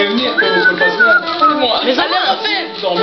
Faut le. Mais.